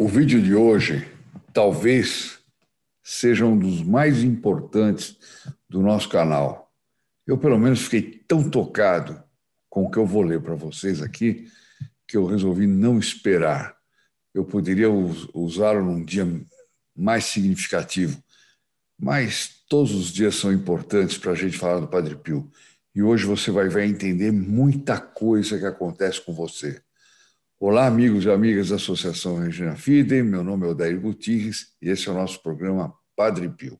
O vídeo de hoje talvez seja um dos mais importantes do nosso canal. Eu, pelo menos, fiquei tão tocado com o que eu vou ler para vocês aqui que eu resolvi não esperar. Eu poderia usá-lo num dia mais significativo, mas todos os dias são importantes para a gente falar do Padre Pio. E hoje você vai ver entender muita coisa que acontece com você. Olá, amigos e amigas da Associação Regina Fidem. Meu nome é Odair Gutierrez e esse é o nosso programa Padre Pio.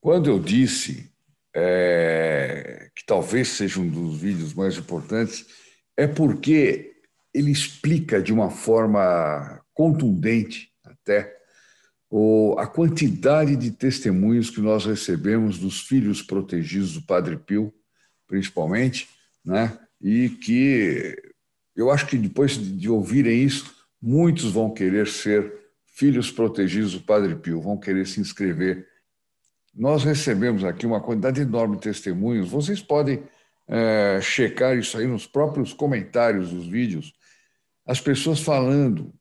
Quando eu disse é, que talvez seja um dos vídeos mais importantes, é porque ele explica de uma forma contundente até a quantidade de testemunhos que nós recebemos dos filhos protegidos do Padre Pio, principalmente, né? e que eu acho que depois de ouvirem isso, muitos vão querer ser filhos protegidos do Padre Pio, vão querer se inscrever. Nós recebemos aqui uma quantidade enorme de testemunhos, vocês podem é, checar isso aí nos próprios comentários dos vídeos, as pessoas falando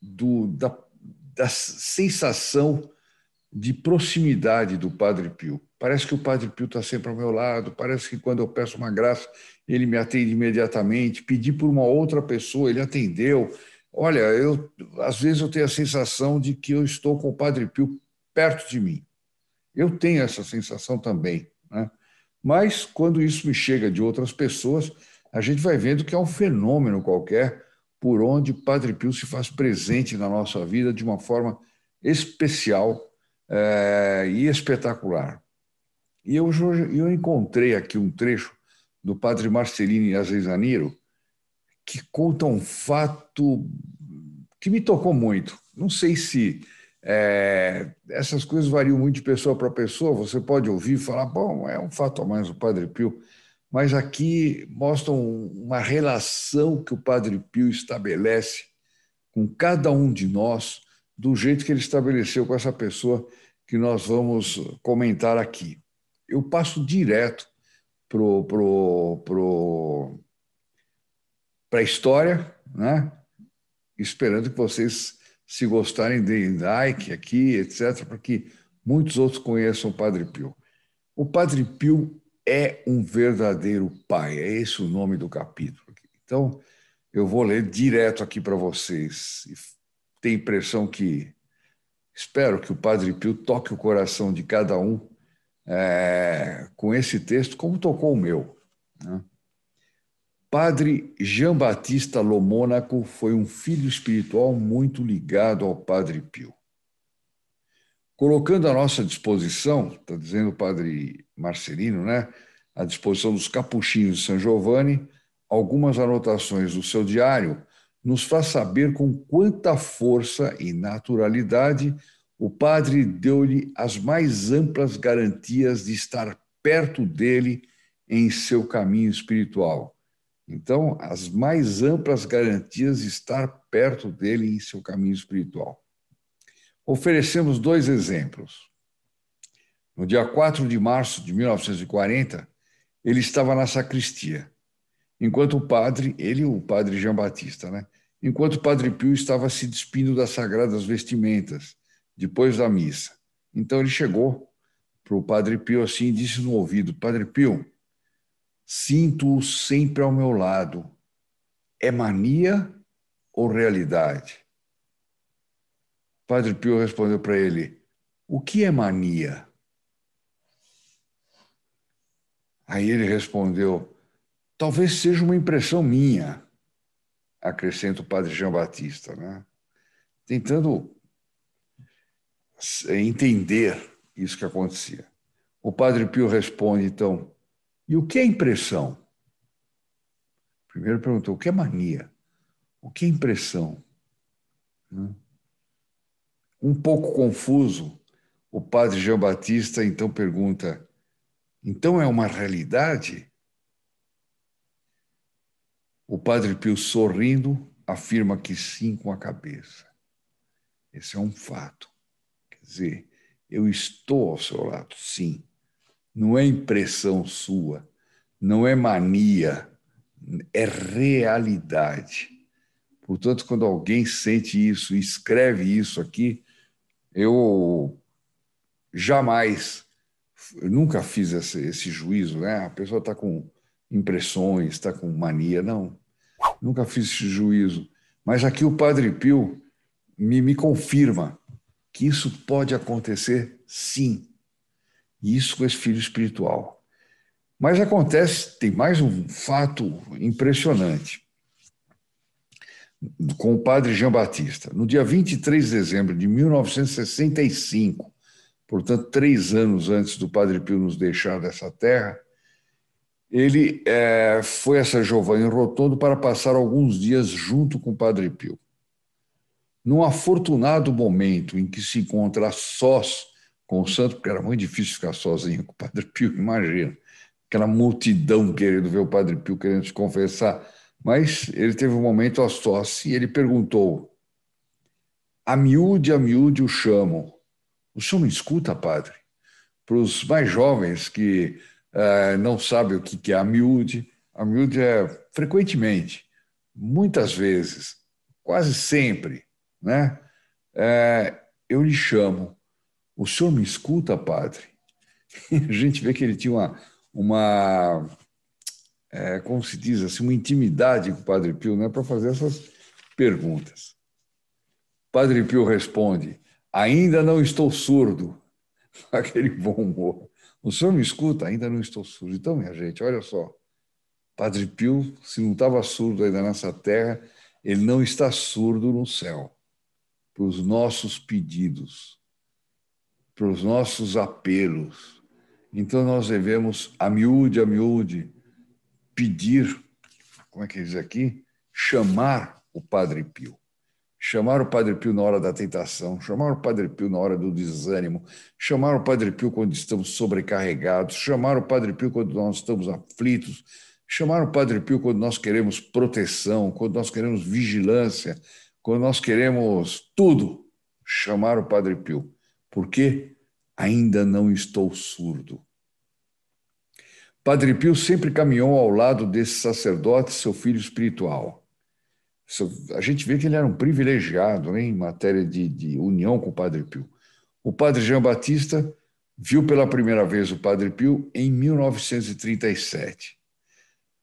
do, da da sensação de proximidade do Padre Pio. Parece que o Padre Pio está sempre ao meu lado, parece que quando eu peço uma graça, ele me atende imediatamente. Pedi por uma outra pessoa, ele atendeu. Olha, eu às vezes eu tenho a sensação de que eu estou com o Padre Pio perto de mim. Eu tenho essa sensação também. Né? Mas quando isso me chega de outras pessoas, a gente vai vendo que é um fenômeno qualquer por onde o Padre Pio se faz presente na nossa vida de uma forma especial é, e espetacular. E eu, eu encontrei aqui um trecho do Padre Marcelino Azezaniro que conta um fato que me tocou muito. Não sei se é, essas coisas variam muito de pessoa para pessoa, você pode ouvir e falar, bom, é um fato a mais do Padre Pio, mas aqui mostram uma relação que o Padre Pio estabelece com cada um de nós, do jeito que ele estabeleceu com essa pessoa que nós vamos comentar aqui. Eu passo direto para pro, pro, a história, né? esperando que vocês, se gostarem, deem like aqui, etc., para que muitos outros conheçam o Padre Pio. O Padre Pio é um verdadeiro pai. É esse o nome do capítulo. Então, eu vou ler direto aqui para vocês. Tem impressão que. Espero que o Padre Pio toque o coração de cada um é, com esse texto, como tocou o meu. Né? Padre Jean Batista Lomônaco foi um filho espiritual muito ligado ao Padre Pio. Colocando à nossa disposição, está dizendo o Padre Marcelino, né, à disposição dos capuchinhos de São Giovanni, algumas anotações do seu diário nos faz saber com quanta força e naturalidade o padre deu-lhe as mais amplas garantias de estar perto dele em seu caminho espiritual. Então, as mais amplas garantias de estar perto dele em seu caminho espiritual. Oferecemos dois exemplos. No dia 4 de março de 1940, ele estava na sacristia, enquanto o padre, ele o padre Jean Batista, né? Enquanto o padre Pio estava se despindo das sagradas vestimentas, depois da missa. Então ele chegou para o padre Pio assim e disse no ouvido: Padre Pio, sinto-o sempre ao meu lado. É mania ou realidade? Padre Pio respondeu para ele: O que é mania? Aí ele respondeu: talvez seja uma impressão minha, acrescenta o padre Jean Batista, né? tentando entender isso que acontecia. O padre Pio responde, então, e o que é impressão? Primeiro perguntou, o que é mania? O que é impressão? Um pouco confuso, o padre Jean Batista então pergunta, então é uma realidade? O padre Pio, sorrindo, afirma que sim com a cabeça. Esse é um fato. Quer dizer, eu estou ao seu lado, sim. Não é impressão sua, não é mania, é realidade. Portanto, quando alguém sente isso e escreve isso aqui, eu jamais, eu nunca fiz esse, esse juízo, né? A pessoa está com impressões, está com mania, não. Nunca fiz esse juízo. Mas aqui o Padre Pio me, me confirma que isso pode acontecer sim. Isso com esse filho espiritual. Mas acontece, tem mais um fato impressionante com o padre Jean Batista. No dia 23 de dezembro de 1965, portanto, três anos antes do padre Pio nos deixar dessa terra, ele é, foi a São Giovanni Rotondo para passar alguns dias junto com o padre Pio. Num afortunado momento em que se encontra sós com o santo, porque era muito difícil ficar sozinho com o Padre Pio, imagina, aquela multidão querendo ver o Padre Pio querendo se confessar. Mas ele teve um momento a sós e ele perguntou: A miúde, a miúde o chamam. O senhor me escuta, padre? Para os mais jovens que uh, não sabem o que é a miúde, a miúde é frequentemente, muitas vezes, quase sempre, né? É, eu lhe chamo o senhor me escuta, padre? A gente vê que ele tinha uma, uma é, como se diz assim, uma intimidade com o Padre Pio né, para fazer essas perguntas. Padre Pio responde: Ainda não estou surdo. Aquele bom humor. O senhor me escuta? Ainda não estou surdo. Então, minha gente, olha só. Padre Pio, se não estava surdo ainda nessa terra, ele não está surdo no céu para os nossos pedidos para os nossos apelos. Então nós devemos, a miúde, a miúde, pedir, como é que diz aqui? Chamar o Padre Pio. Chamar o Padre Pio na hora da tentação, chamar o Padre Pio na hora do desânimo, chamar o Padre Pio quando estamos sobrecarregados, chamar o Padre Pio quando nós estamos aflitos, chamar o Padre Pio quando nós queremos proteção, quando nós queremos vigilância, quando nós queremos tudo. Chamar o Padre Pio porque ainda não estou surdo. Padre Pio sempre caminhou ao lado desse sacerdote, seu filho espiritual. A gente vê que ele era um privilegiado né, em matéria de, de união com o Padre Pio. O Padre Jean Batista viu pela primeira vez o Padre Pio em 1937.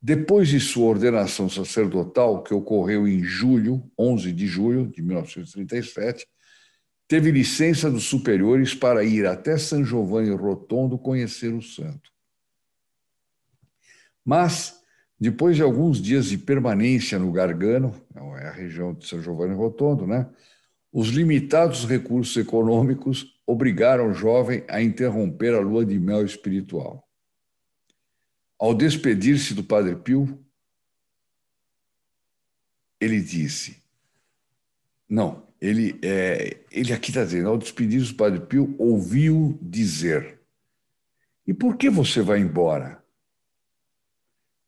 Depois de sua ordenação sacerdotal, que ocorreu em julho, 11 de julho de 1937, teve licença dos superiores para ir até São Giovanni Rotondo conhecer o santo. Mas, depois de alguns dias de permanência no Gargano, é a região de São Giovanni Rotondo, né? Os limitados recursos econômicos obrigaram o jovem a interromper a lua de mel espiritual. Ao despedir-se do Padre Pio, ele disse: Não, ele, é, ele aqui está dizendo, ao despedir do Padre Pio, ouviu dizer, e por que você vai embora?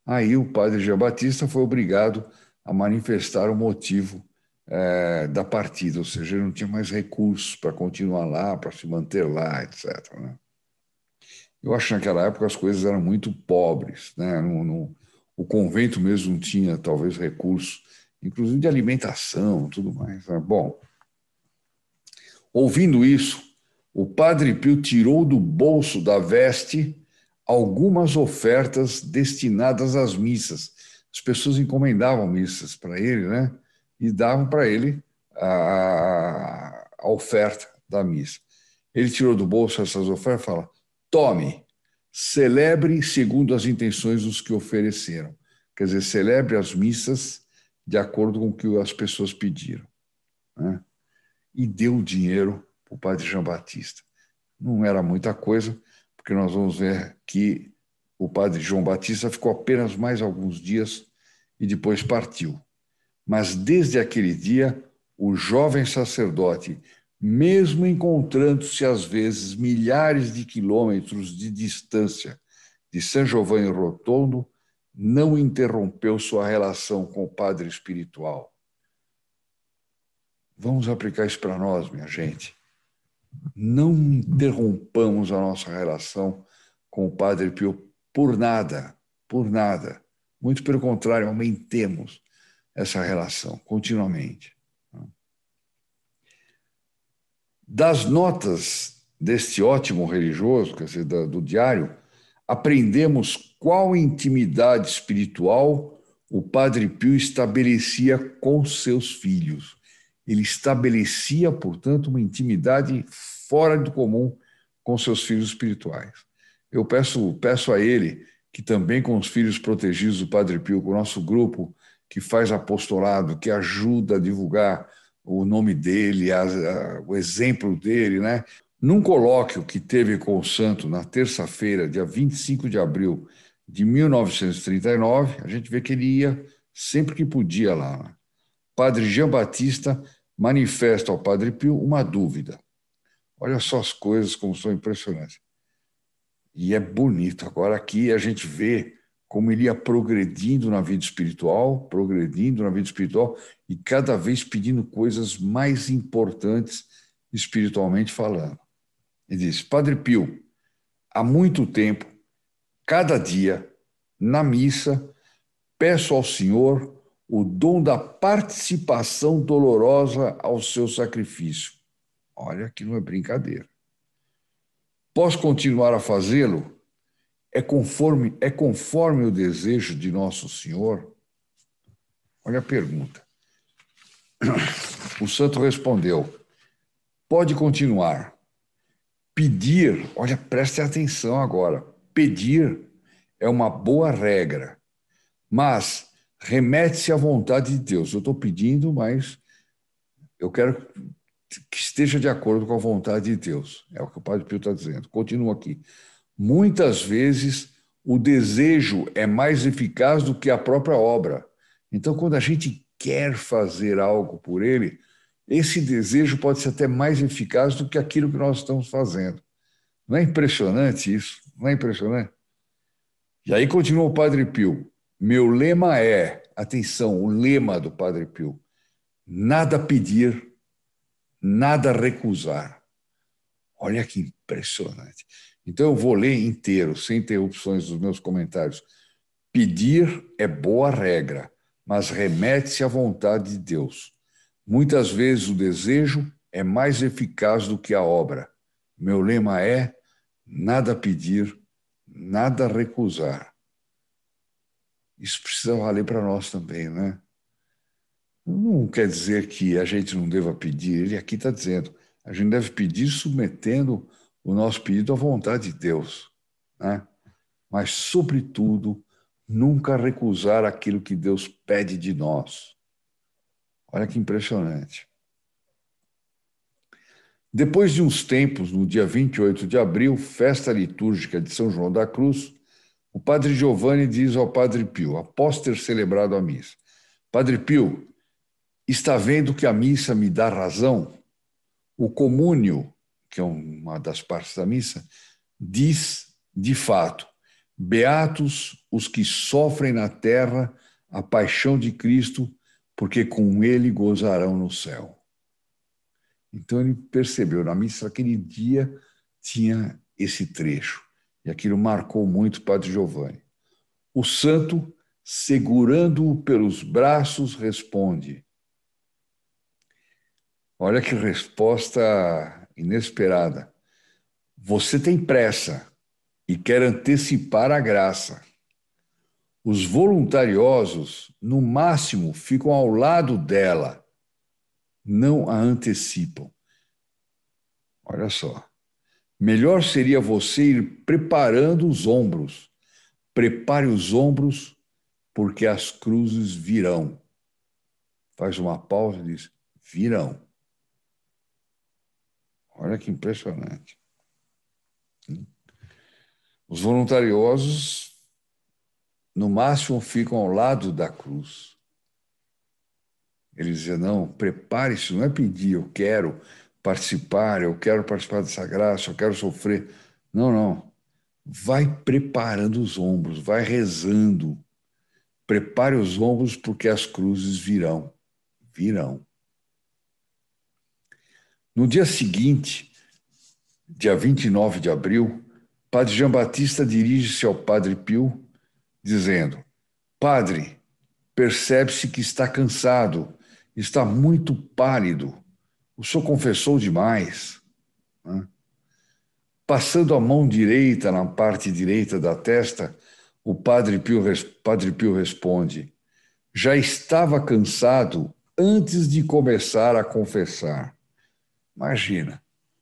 Aí o padre Jean Batista foi obrigado a manifestar o motivo é, da partida, ou seja, ele não tinha mais recursos para continuar lá, para se manter lá, etc. Né? Eu acho que naquela época as coisas eram muito pobres, né? No, no, o convento mesmo não tinha, talvez, recursos inclusive de alimentação, tudo mais. Né? Bom, ouvindo isso, o padre Pio tirou do bolso da veste algumas ofertas destinadas às missas. As pessoas encomendavam missas para ele, né? E davam para ele a, a, oferta da missa. Ele tirou do bolso essas ofertas e fala: tome, celebre segundo as intenções dos que ofereceram. Quer dizer, celebre as missas de acordo com o que as pessoas pediram. Né? E deu o dinheiro para o padre Jean Batista. Não era muita coisa, porque nós vamos ver que o padre João Batista ficou apenas mais alguns dias e depois partiu. Mas desde aquele dia, o jovem sacerdote, mesmo encontrando-se às vezes milhares de quilômetros de distância de São Giovanni Rotondo, não interrompeu sua relação com o padre espiritual. Vamos aplicar isso para nós, minha gente. Não interrompamos a nossa relação com o Padre Pio por nada, por nada. Muito pelo contrário, aumentemos essa relação continuamente. Das notas deste ótimo religioso, quer dizer, do diário, aprendemos qual intimidade espiritual o Padre Pio estabelecia com seus filhos. Ele estabelecia, portanto, uma intimidade fora do comum com seus filhos espirituais. Eu peço, peço a ele que também com os filhos protegidos do Padre Pio, com o nosso grupo que faz apostolado, que ajuda a divulgar o nome dele, a, a, o exemplo dele, né? Num colóquio que teve com o santo na terça-feira, dia 25 de abril de 1939, a gente vê que ele ia sempre que podia lá. Né? Padre Jean Batista manifesta ao Padre Pio uma dúvida. Olha só as coisas como são impressionantes. E é bonito. Agora aqui a gente vê como ele ia progredindo na vida espiritual, progredindo na vida espiritual e cada vez pedindo coisas mais importantes espiritualmente falando. Ele diz: Padre Pio, há muito tempo, cada dia, na missa, peço ao Senhor o dom da participação dolorosa ao seu sacrifício. Olha que não é brincadeira. Posso continuar a fazê-lo? é conforme, é conforme o desejo de Nosso Senhor? Olha a pergunta. O santo respondeu: Pode continuar. Pedir, olha, preste atenção agora. Pedir é uma boa regra, mas remete-se à vontade de Deus. Eu estou pedindo, mas eu quero que esteja de acordo com a vontade de Deus. É o que o Padre Pio está dizendo. Continua aqui. Muitas vezes o desejo é mais eficaz do que a própria obra. Então, quando a gente quer fazer algo por ele, esse desejo pode ser até mais eficaz do que aquilo que nós estamos fazendo. Não é impressionante isso? Não é impressionante? E aí continua o Padre Pio. Meu lema é, atenção, o lema do Padre Pio: nada pedir, nada recusar. Olha que impressionante. Então eu vou ler inteiro, sem interrupções dos meus comentários. Pedir é boa regra, mas remete-se à vontade de Deus. Muitas vezes o desejo é mais eficaz do que a obra. Meu lema é: nada pedir, nada recusar. Isso precisa valer para nós também, né? Não quer dizer que a gente não deva pedir, ele aqui está dizendo, a gente deve pedir submetendo o nosso pedido à vontade de Deus, né? mas, sobretudo, nunca recusar aquilo que Deus pede de nós. Olha que impressionante. Depois de uns tempos, no dia 28 de abril, festa litúrgica de São João da Cruz, o padre Giovanni diz ao padre Pio, após ter celebrado a missa: Padre Pio, está vendo que a missa me dá razão? O comúnio que é uma das partes da missa, diz de fato: Beatos os que sofrem na terra a paixão de Cristo, porque com ele gozarão no céu. Então ele percebeu, na missa aquele dia tinha esse trecho, e aquilo marcou muito o Padre Giovanni. O santo, segurando-o pelos braços, responde: Olha que resposta inesperada. Você tem pressa e quer antecipar a graça. Os voluntariosos, no máximo, ficam ao lado dela, não a antecipam. Olha só. Melhor seria você ir preparando os ombros. Prepare os ombros, porque as cruzes virão. Faz uma pausa e diz: virão. Olha que impressionante. Os voluntariosos, no máximo, ficam ao lado da cruz. Eles dizem: não, prepare-se, não é pedir, eu quero participar, eu quero participar dessa graça, eu quero sofrer. Não, não. Vai preparando os ombros, vai rezando. Prepare os ombros, porque as cruzes virão. Virão. No dia seguinte, dia 29 de abril, Padre Jean Batista dirige-se ao Padre Pio, dizendo: Padre, percebe-se que está cansado, está muito pálido. O senhor confessou demais. Né? Passando a mão direita na parte direita da testa, o padre Pio, padre Pio responde: Já estava cansado antes de começar a confessar. Imagina,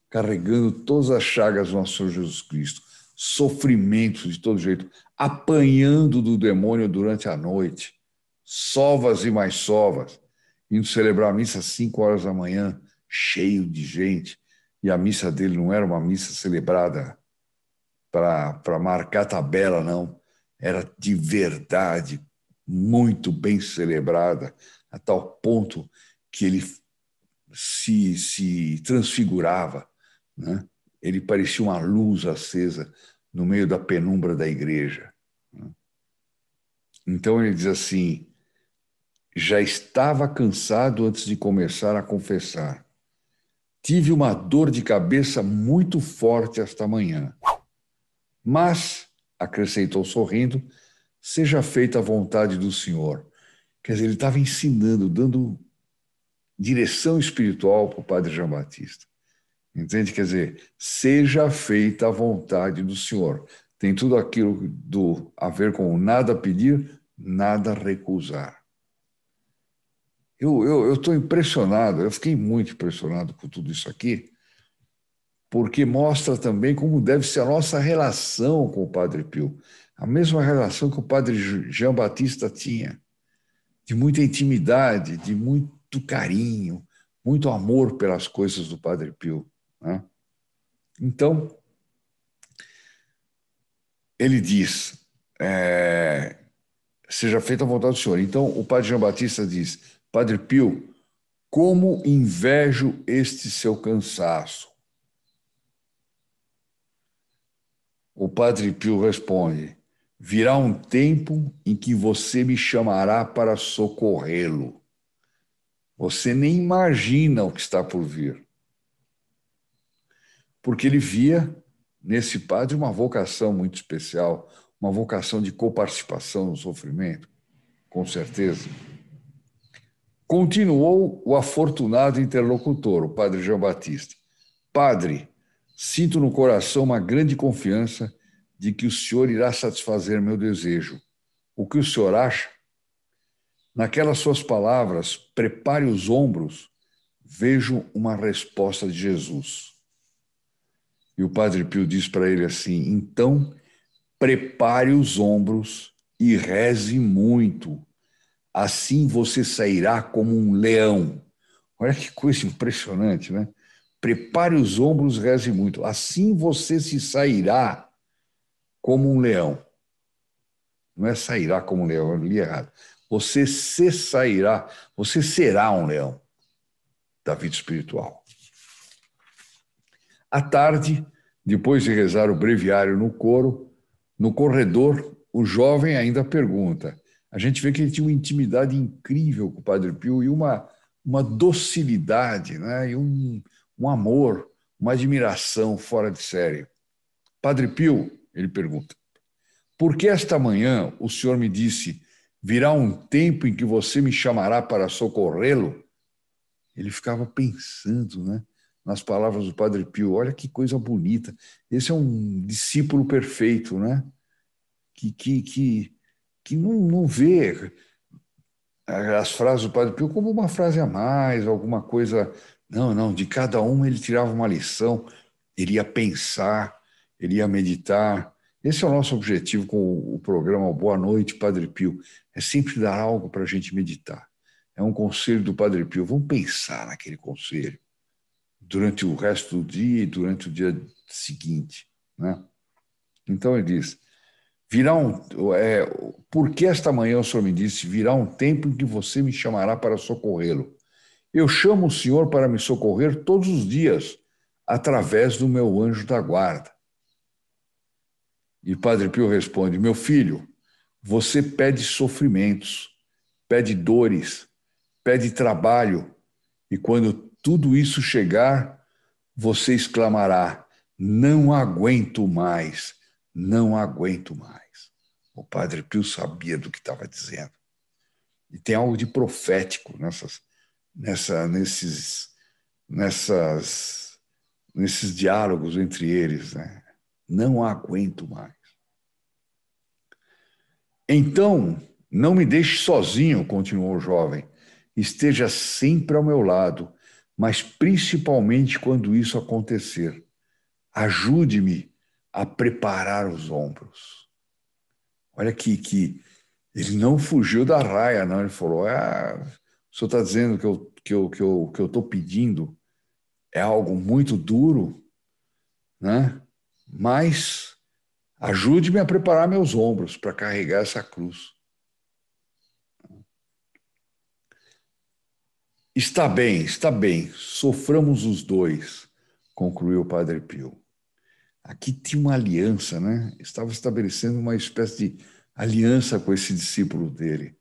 carregando todas as chagas do nosso Senhor Jesus Cristo, sofrimentos de todo jeito, apanhando do demônio durante a noite, sovas e mais sovas, indo celebrar a missa às 5 horas da manhã, cheio de gente, e a missa dele não era uma missa celebrada para marcar tabela, não era de verdade muito bem celebrada, a tal ponto que ele se, se transfigurava. Né? Ele parecia uma luz acesa no meio da penumbra da igreja. Né? Então ele diz assim: já estava cansado antes de começar a confessar. Tive uma dor de cabeça muito forte esta manhã. Mas acrescentou sorrindo, seja feita a vontade do Senhor. Quer dizer, ele estava ensinando, dando direção espiritual para o padre João Batista. Entende? Quer dizer, seja feita a vontade do Senhor. Tem tudo aquilo do a ver com nada pedir, nada recusar. Eu estou impressionado, eu fiquei muito impressionado com tudo isso aqui, porque mostra também como deve ser a nossa relação com o Padre Pio. A mesma relação que o Padre Jean Batista tinha, de muita intimidade, de muito carinho, muito amor pelas coisas do Padre Pio. Né? Então, ele diz: é, seja feita a vontade do Senhor. Então, o Padre Jean Batista diz: Padre Pio, como invejo este seu cansaço O Padre Pio responde: Virá um tempo em que você me chamará para socorrê-lo. Você nem imagina o que está por vir. Porque ele via nesse padre uma vocação muito especial, uma vocação de coparticipação no sofrimento, com certeza. Continuou o afortunado interlocutor, o padre João Batista. Padre, Sinto no coração uma grande confiança de que o Senhor irá satisfazer meu desejo. O que o Senhor acha? Naquelas suas palavras, prepare os ombros, vejo uma resposta de Jesus. E o Padre Pio diz para ele assim: então, prepare os ombros e reze muito. Assim você sairá como um leão. Olha que coisa impressionante, né? Prepare os ombros, reze muito. Assim você se sairá como um leão. Não é sairá como um leão, eu li errado. Você se sairá, você será um leão da vida espiritual. À tarde, depois de rezar o breviário no coro, no corredor, o jovem ainda pergunta. A gente vê que ele tinha uma intimidade incrível com o Padre Pio e uma, uma docilidade, né? e um, um amor, uma admiração fora de série. Padre Pio, ele pergunta, por que esta manhã o senhor me disse: virá um tempo em que você me chamará para socorrê-lo? Ele ficava pensando, né? Nas palavras do Padre Pio, olha que coisa bonita. Esse é um discípulo perfeito, né? Que, que, que, que não, não vê as frases do Padre Pio como uma frase a mais, alguma coisa não, não, de cada um ele tirava uma lição, ele ia pensar, ele ia meditar. Esse é o nosso objetivo com o programa Boa Noite, Padre Pio, é sempre dar algo para a gente meditar. É um conselho do Padre Pio, vamos pensar naquele conselho durante o resto do dia e durante o dia seguinte. Né? Então ele diz: virá um, é, por que esta manhã o Senhor me disse, virá um tempo em que você me chamará para socorrê-lo. Eu chamo o Senhor para me socorrer todos os dias, através do meu anjo da guarda. E Padre Pio responde: Meu filho, você pede sofrimentos, pede dores, pede trabalho, e quando tudo isso chegar, você exclamará: Não aguento mais, não aguento mais. O Padre Pio sabia do que estava dizendo. E tem algo de profético nessas, nessa, nesses, nessas, nesses diálogos entre eles. Né? Não aguento mais. Então, não me deixe sozinho, continuou o jovem. Esteja sempre ao meu lado, mas principalmente quando isso acontecer. Ajude-me a preparar os ombros. Olha aqui que ele não fugiu da raia, não. Ele falou: ah, o senhor está dizendo que eu que eu que eu que eu estou pedindo é algo muito duro, né? Mas ajude-me a preparar meus ombros para carregar essa cruz. Está bem, está bem, soframos os dois, concluiu o Padre Pio. Aqui tinha uma aliança, né? Estava estabelecendo uma espécie de aliança com esse discípulo dele.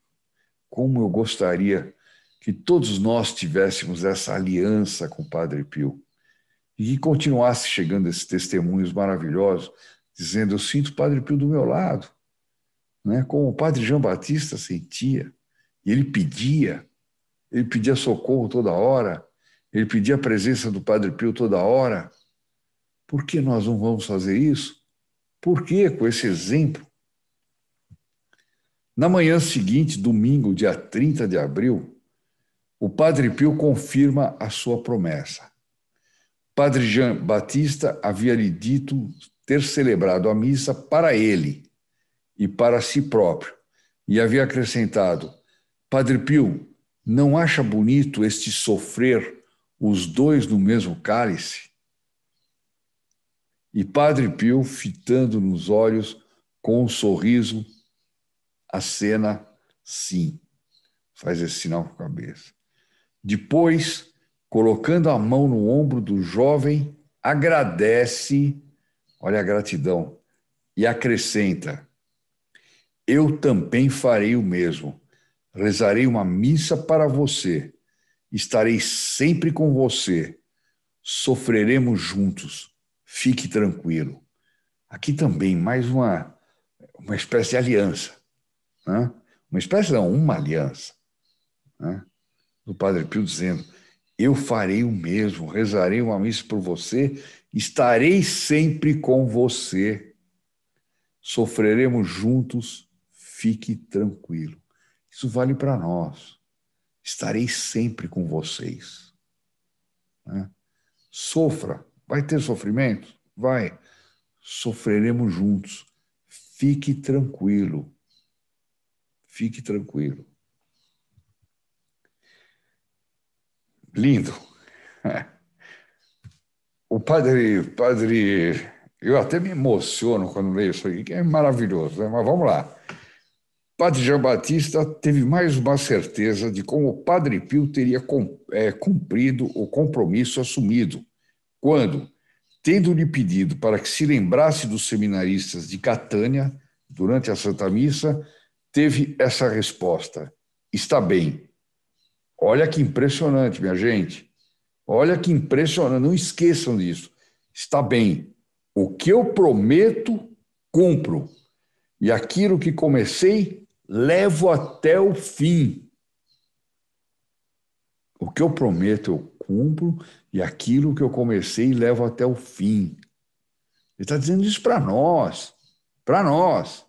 Como eu gostaria que todos nós tivéssemos essa aliança com o Padre Pio e que continuasse chegando esses testemunhos maravilhosos, dizendo: Eu sinto o Padre Pio do meu lado, né? como o Padre João Batista sentia, e ele pedia ele pedia socorro toda hora, ele pedia a presença do Padre Pio toda hora. Por que nós não vamos fazer isso? Por que com esse exemplo? Na manhã seguinte, domingo, dia 30 de abril, o Padre Pio confirma a sua promessa. Padre Jean Batista havia lhe dito ter celebrado a missa para ele e para si próprio, e havia acrescentado: Padre Pio, não acha bonito este sofrer os dois no mesmo cálice? E Padre Pio, fitando nos olhos com um sorriso, a cena sim. Faz esse sinal com a cabeça. Depois, colocando a mão no ombro do jovem, agradece, olha a gratidão, e acrescenta: Eu também farei o mesmo rezarei uma missa para você, estarei sempre com você, sofreremos juntos, fique tranquilo. Aqui também mais uma, uma espécie de aliança, né? uma espécie não, uma aliança, né? do Padre Pio dizendo, eu farei o mesmo, rezarei uma missa por você, estarei sempre com você, sofreremos juntos, fique tranquilo. Isso vale para nós. Estarei sempre com vocês. Né? Sofra. Vai ter sofrimento? Vai. Sofreremos juntos. Fique tranquilo. Fique tranquilo. Lindo. O padre, padre, eu até me emociono quando leio isso aqui, que é maravilhoso, né? mas vamos lá. Padre Jean Batista teve mais uma certeza de como o Padre Pio teria é, cumprido o compromisso assumido, quando, tendo-lhe pedido para que se lembrasse dos seminaristas de Catânia durante a Santa Missa, teve essa resposta: está bem. Olha que impressionante, minha gente. Olha que impressionante, não esqueçam disso. Está bem. O que eu prometo, cumpro. E aquilo que comecei, levo até o fim. O que eu prometo, eu cumpro, e aquilo que eu comecei, levo até o fim. Ele está dizendo isso para nós, para nós.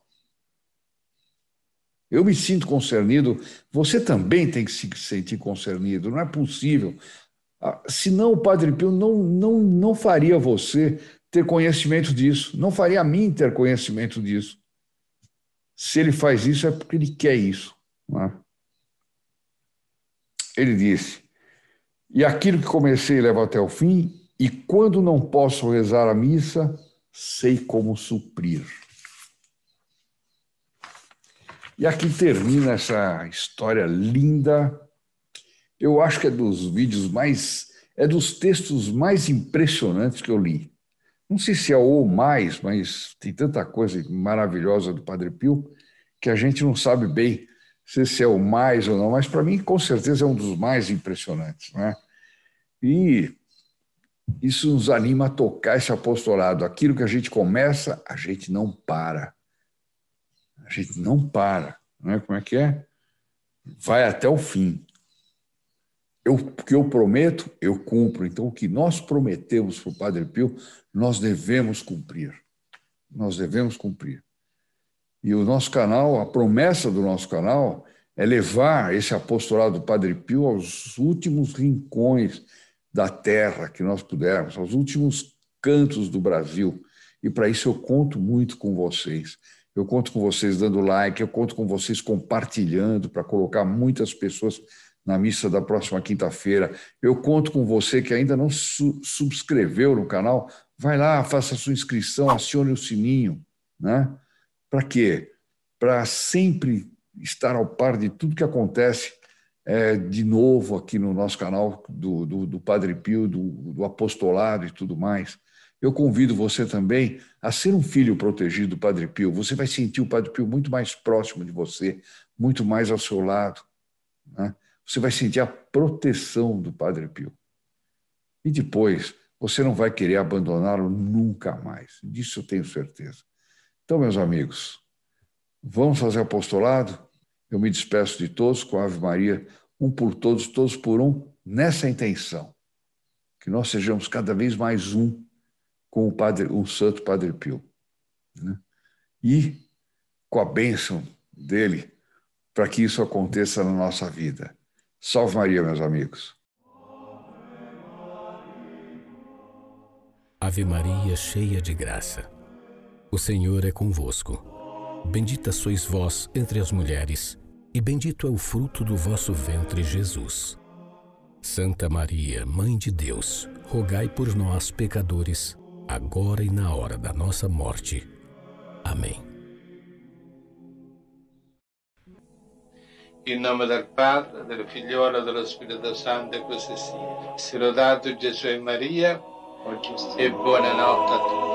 Eu me sinto concernido, você também tem que se sentir concernido, não é possível. Ah, senão o Padre Pio não, não, não faria você ter conhecimento disso, não faria a mim ter conhecimento disso. Se ele faz isso, é porque ele quer isso. É? Ele disse: E aquilo que comecei levo até o fim, e quando não posso rezar a missa, sei como suprir. E aqui termina essa história linda. Eu acho que é dos vídeos mais, é dos textos mais impressionantes que eu li não sei se é ou mais, mas tem tanta coisa maravilhosa do Padre Pio que a gente não sabe bem se é o mais ou não, mas para mim, com certeza, é um dos mais impressionantes. Né? E isso nos anima a tocar esse apostolado. Aquilo que a gente começa, a gente não para. A gente não para. Não é? Como é que é? Vai até o fim. Eu, o que eu prometo, eu cumpro. Então, o que nós prometemos para o Padre Pio, nós devemos cumprir. Nós devemos cumprir. E o nosso canal, a promessa do nosso canal é levar esse apostolado do Padre Pio aos últimos rincões da terra que nós pudermos, aos últimos cantos do Brasil. E para isso eu conto muito com vocês. Eu conto com vocês dando like, eu conto com vocês compartilhando para colocar muitas pessoas na missa da próxima quinta-feira. Eu conto com você que ainda não su subscreveu no canal, vai lá, faça sua inscrição, acione o sininho, né? Para quê? Para sempre estar ao par de tudo que acontece é, de novo aqui no nosso canal do, do, do Padre Pio, do, do, apostolado e tudo mais. Eu convido você também a ser um filho protegido do Padre Pio. Você vai sentir o Padre Pio muito mais próximo de você, muito mais ao seu lado. Né? Você vai sentir a proteção do Padre Pio. E depois, você não vai querer abandoná-lo nunca mais. Disso eu tenho certeza. Então, meus amigos, vamos fazer apostolado? Eu me despeço de todos com a Ave Maria, um por todos, todos por um, nessa intenção. Que nós sejamos cada vez mais um com o Padre, o Santo Padre Pio. Né? E com a bênção dele, para que isso aconteça na nossa vida. Salve Maria, meus amigos. Ave Maria, cheia de graça. O Senhor é convosco. Bendita sois vós entre as mulheres, e bendito é o fruto do vosso ventre, Jesus. Santa Maria, Mãe de Deus, rogai por nós, pecadores, agora e na hora da nossa morte. Amém. In nome del Padre, del Figliolo e dello Spirito Santo, così sia. Sia lodato Gesù e Maria, e buonanotte a tutti.